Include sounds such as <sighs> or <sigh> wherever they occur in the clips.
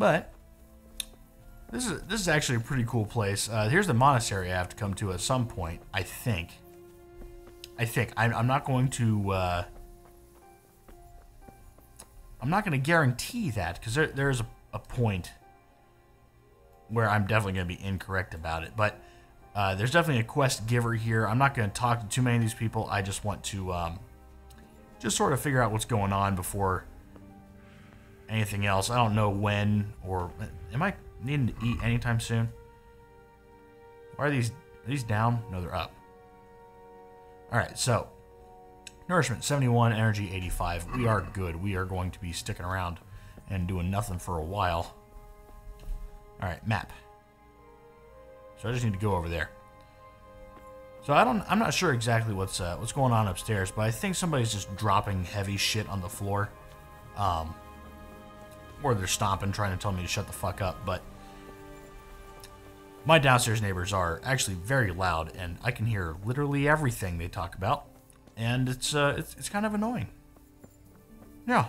But this is this is actually a pretty cool place. Uh, here's the monastery I have to come to at some point. I think. I think I'm, I'm not going to. Uh, I'm not going to guarantee that because there, there's a, a point where I'm definitely going to be incorrect about it. But uh, there's definitely a quest giver here. I'm not going to talk to too many of these people. I just want to um, just sort of figure out what's going on before anything else. I don't know when or am I needing to eat anytime soon? Why are these are these down? No, they're up. All right, so nourishment 71, energy 85. We are good. We are going to be sticking around and doing nothing for a while. All right, map. So I just need to go over there. So I don't. I'm not sure exactly what's uh, what's going on upstairs, but I think somebody's just dropping heavy shit on the floor, um, or they're stomping, trying to tell me to shut the fuck up. But my downstairs neighbors are actually very loud, and I can hear literally everything they talk about, and it's uh, it's, it's kind of annoying. Yeah.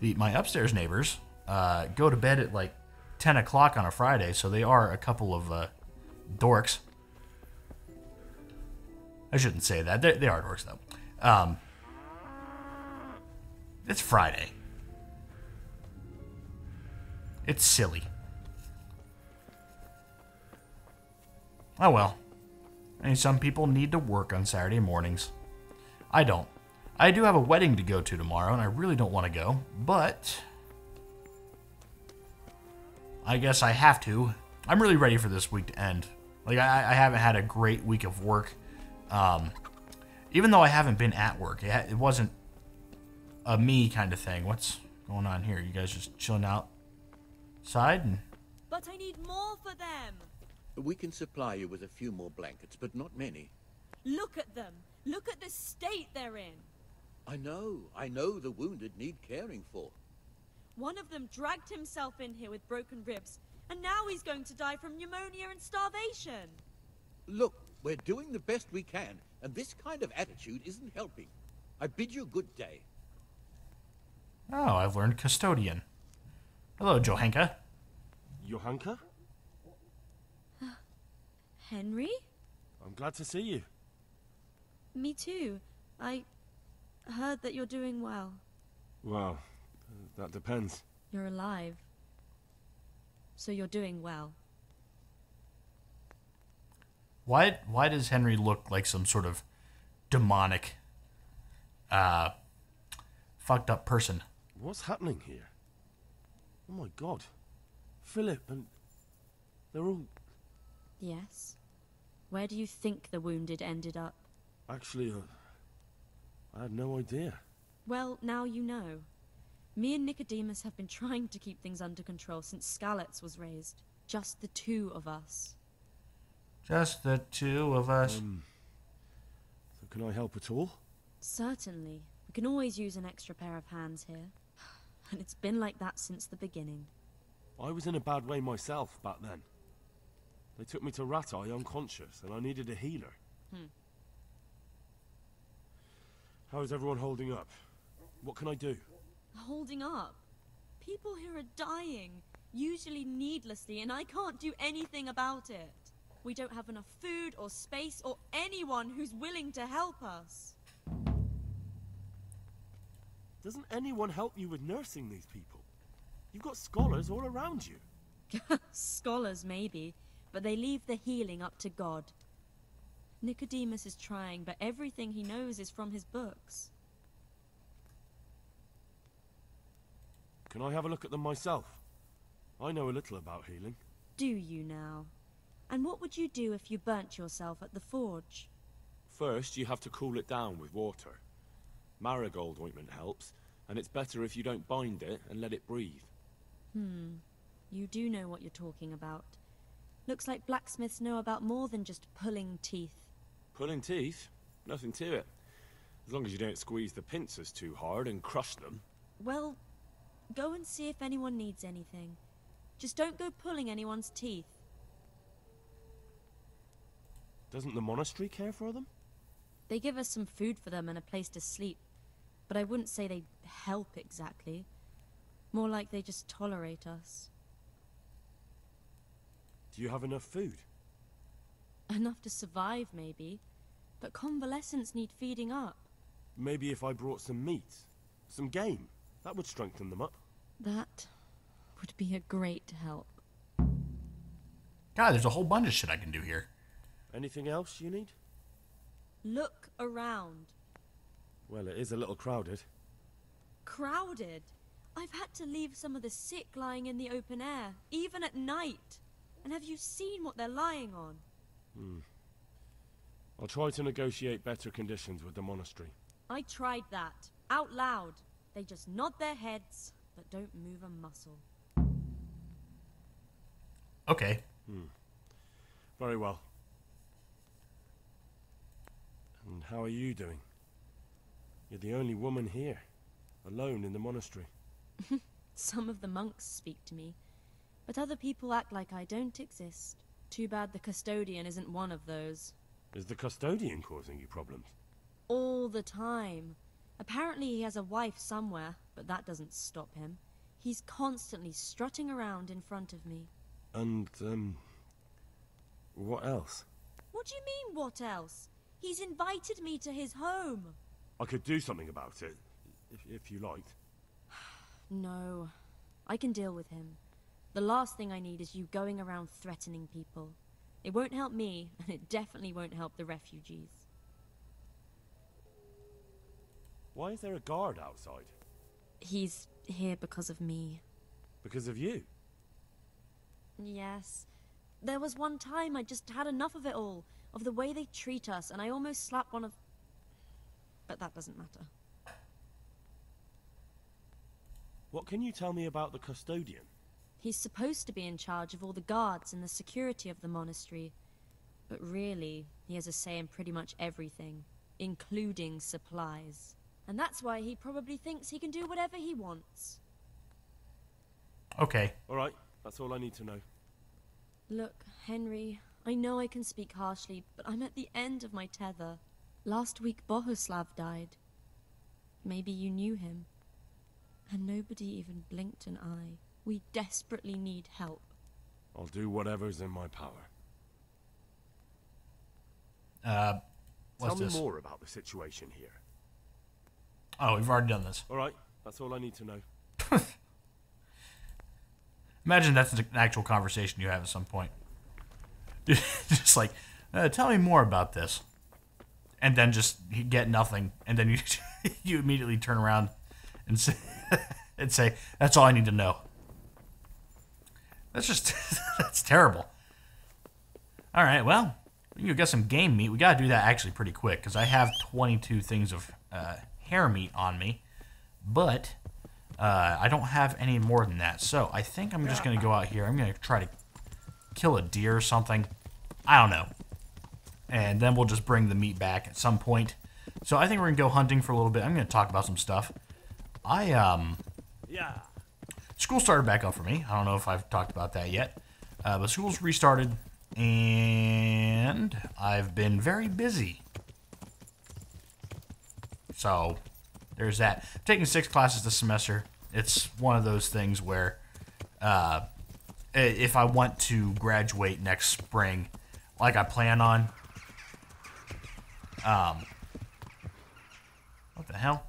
The my upstairs neighbors uh, go to bed at like 10 o'clock on a Friday, so they are a couple of uh, dorks. I shouldn't say that. They, they are dorks, though. Um, it's Friday. It's silly. Oh well. I mean, some people need to work on Saturday mornings. I don't. I do have a wedding to go to tomorrow, and I really don't want to go, but I guess I have to. I'm really ready for this week to end. Like, I, I haven't had a great week of work. Um, even though I haven't been at work, it, it wasn't a me kind of thing. What's going on here? You guys just chilling outside? And... But I need more for them. We can supply you with a few more blankets, but not many. Look at them. Look at the state they're in. I know. I know the wounded need caring for. One of them dragged himself in here with broken ribs, and now he's going to die from pneumonia and starvation. Look, we're doing the best we can, and this kind of attitude isn't helping. I bid you good day. Oh, I've learned custodian. Hello, Johanka. Johanka? Henry? I'm glad to see you. Me too. I heard that you're doing well. Well, that depends. You're alive. So you're doing well. Why why does Henry look like some sort of demonic uh fucked up person? What's happening here? Oh my god. Philip and they're all Yes. Where do you think the wounded ended up? actually uh, I had no idea. Well, now you know. Me and Nicodemus have been trying to keep things under control since Skalitz was razed. Just the two of us. Just the two of us. Um so can I help at all? Certainly. We can always use an extra pair of hands here. And it's been like that since the beginning. I was in a bad way myself back then. They took me to Rattay unconscious and I needed a healer. Hmm. How is everyone holding up? What can I do? Holding up. People here are dying, usually needlessly, and I can't do anything about it. We don't have enough food or space or anyone who's willing to help us. Doesn't anyone help you with nursing these people? You've got scholars all around you. <laughs> Scholars, maybe, but they leave the healing up to God. Nicodemus is trying, but everything he knows is from his books. Can I have a look at them myself? I know a little about healing. Do you now? And what would you do if you burnt yourself at the forge? First, you have to cool it down with water. Marigold ointment helps, and it's better if you don't bind it and let it breathe. Hmm. You do know what you're talking about. Looks like blacksmiths know about more than just pulling teeth. Pulling teeth? Nothing to it. As long as you don't squeeze the pincers too hard and crush them. Well, go and see if anyone needs anything. Just don't go pulling anyone's teeth. Doesn't the monastery care for them? They give us some food for them and a place to sleep, but I wouldn't say they help exactly. More like they just tolerate us. Do you have enough food? Enough to survive, maybe. But convalescents need feeding up. Maybe if I brought some meat, some game, that would strengthen them up. That would be a great help. God, there's a whole bunch of shit I can do here. Anything else you need? Look around. Well, it is a little crowded. Crowded. I've had to leave some of the sick lying in the open air, even at night. And have you seen what they're lying on? Hmm. I'll try to negotiate better conditions with the monastery. I tried that, out loud. They just nod their heads, but don't move a muscle. Okay. Hmm. Very well. And how are you doing? You're the only woman here, alone in the monastery. <laughs> Some of the monks speak to me, but other people act like I don't exist. Too bad the custodian isn't one of those. Is the custodian causing you problems? All the time. Apparently he has a wife somewhere, but that doesn't stop him. He's constantly strutting around in front of me. And, um. What else? What do you mean, what else? He's invited me to his home. I could do something about it, if, if you liked. <sighs> No, I can deal with him. The last thing I need is you going around threatening people. It won't help me, and it definitely won't help the refugees. Why is there a guard outside? He's here because of me. Because of you? Yes. There was one time I just had enough of it all, of the way they treat us, and I almost slapped one of. But that doesn't matter. What can you tell me about the custodian? He's supposed to be in charge of all the guards and the security of the monastery. But really, he has a say in pretty much everything, including supplies. And that's why he probably thinks he can do whatever he wants. Okay. Alright, that's all I need to know. Look, Henry, I know I can speak harshly, but I'm at the end of my tether. Last week, Bohuslav died. Maybe you knew him. And nobody even blinked an eye. We desperately need help. I'll do whatever's in my power. Uh, what's Tell me this? more about the situation here. Oh, we've already done this. Alright, that's all I need to know. <laughs> Imagine that's an actual conversation you have at some point. <laughs> just like, uh, tell me more about this, and then just get nothing, and then you <laughs> you immediately turn around and say, <laughs> and say, "That's all I need to know." That's just <laughs> that's terrible. All right, well, we can get some game meat. We gotta do that actually pretty quick because I have 22 things of uh, hare meat on me, but uh, I don't have any more than that. So I think I'm just gonna go out here. I'm gonna try to kill a deer or something. I don't know, and then we'll just bring the meat back at some point. So I think we're gonna go hunting for a little bit. I'm gonna talk about some stuff. I um Yeah. school started back up for me. I don't know if I've talked about that yet, uh, but school's restarted, and I've been very busy. So there's that. I'm taking six classes this semester. It's one of those things where, uh, if I want to graduate next spring, like I plan on, um, what the hell?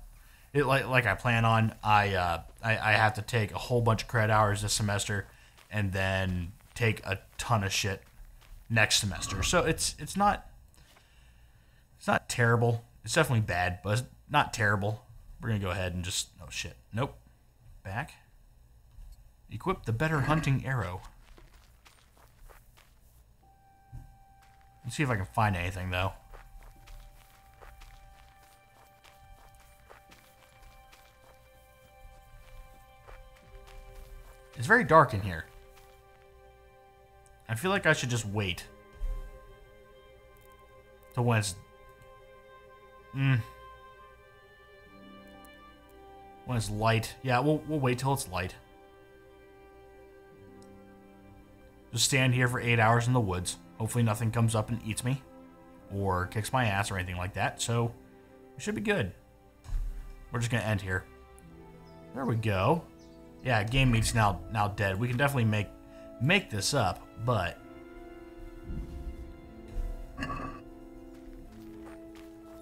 it like like I plan on, I uh, I, I have to take a whole bunch of credit hours this semester, and then take a ton of shit next semester. So it's it's not it's not terrible. It's definitely bad, but it's not terrible. We're gonna go ahead and just oh shit, nope, back. Equip the better hunting arrow. Let's see if I can find anything though. It's very dark in here. I feel like I should just wait. To when it's. Mm. When it's light. Yeah, we'll, we'll wait till it's light. Just stand here for eight hours in the woods. Hopefully, nothing comes up and eats me. Or kicks my ass or anything like that. So, we should be good. We're just going to end here. There we go. Yeah, game meat's now now dead. We can definitely make make this up, but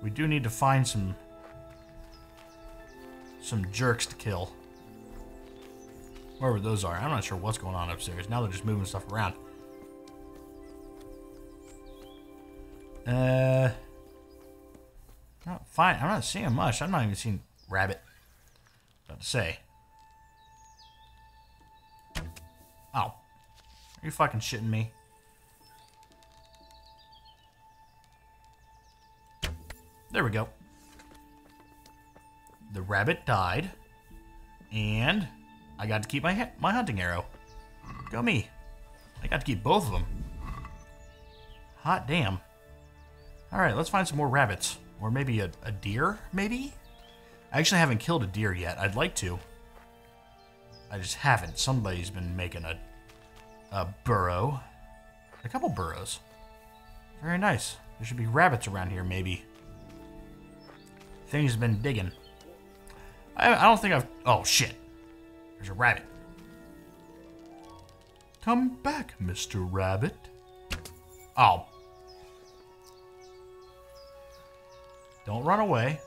we do need to find some some jerks to kill. Wherever those are. I'm not sure what's going on upstairs. Now they're just moving stuff around. Uh not fine. I'm not seeing much. I'm not even seeing rabbit. About to say. Oh. Are you fucking shitting me? There we go. The rabbit died. And I got to keep my my hunting arrow. Go me. I got to keep both of them. Hot damn. Alright, let's find some more rabbits. Or maybe a, a deer, maybe? I actually haven't killed a deer yet. I'd like to. I just haven't. Somebody's been making a, a burrow. A couple burrows. Very nice. There should be rabbits around here, maybe. Thing's been digging. I, I don't think I've... Oh, shit. There's a rabbit. Come back, Mr. Rabbit. Oh, Don't run away.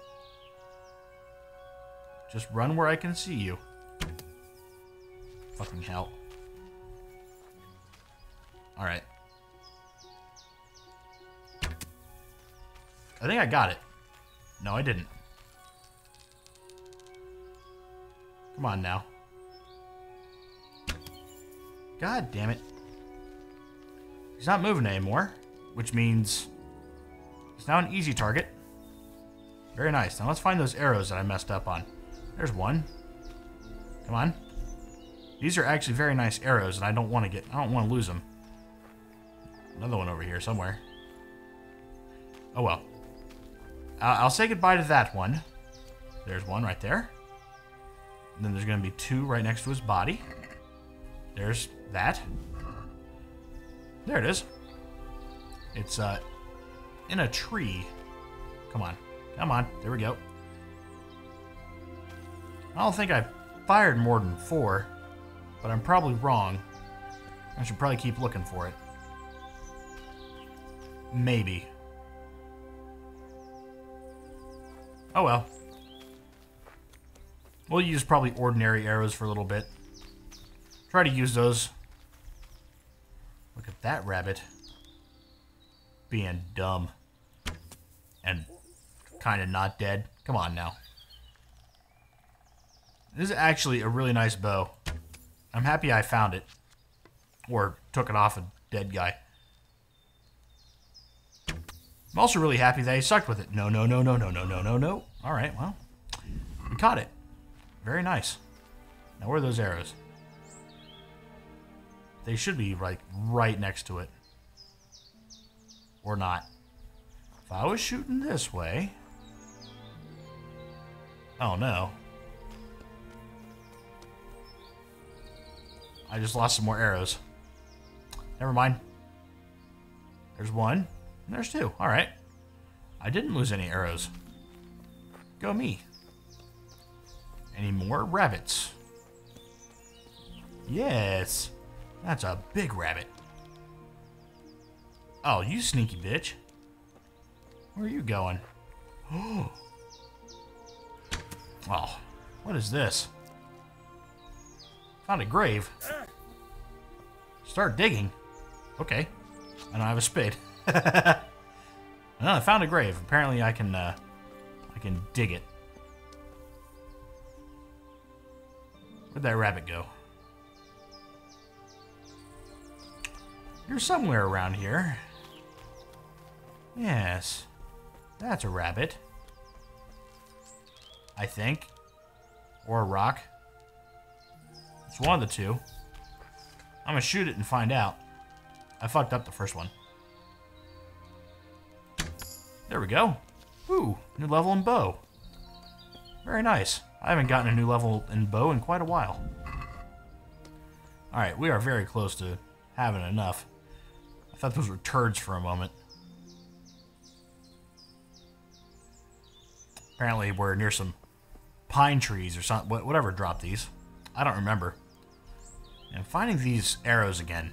Just run where I can see you. Fucking hell. Alright. I think I got it. No, I didn't. Come on now. God damn it. He's not moving anymore, which means he's now an easy target. Very nice. Now let's find those arrows that I messed up on. There's one. Come on. These are actually very nice arrows, and I don't want to get... I don't want to lose them. Another one over here somewhere. Oh, well. I'll say goodbye to that one. There's one right there. And then there's going to be two right next to his body. There's that. There it is. It's uh, in a tree. Come on. Come on. There we go. I don't think I fired more than four, but I'm probably wrong. I should probably keep looking for it. Maybe. Oh well. We'll use probably ordinary arrows for a little bit. Try to use those. Look at that rabbit. Being dumb. And kind of not dead. Come on now. This is actually a really nice bow. I'm happy I found it. Or took it off a dead guy. I'm also really happy that he sucked with it. No, no, no, no, no, no, no, no, no. Alright, well. We caught it. Very nice. Now where are those arrows? They should be like right next to it. Or not. If I was shooting this way... Oh no. I just lost some more arrows. Never mind. There's one. There's two. Alright. I didn't lose any arrows. Go me. Any more rabbits? Yes. That's a big rabbit. Oh, you sneaky bitch. Where are you going? Oh. <gasps> Oh, what is this? Found a grave. Start digging. Okay. And I don't have a spade. <laughs> no, I found a grave. Apparently I can, uh, I can dig it. Where'd that rabbit go? You're somewhere around here. Yes. That's a rabbit. I think. Or a rock. It's one of the two. I'm gonna shoot it and find out. I fucked up the first one. There we go. Ooh, new level in bow. Very nice. I haven't gotten a new level in bow in quite a while. Alright, we are very close to having enough. I thought those were turds for a moment. Apparently we're near some pine trees or something, whatever dropped these. I don't remember. And finding these arrows again.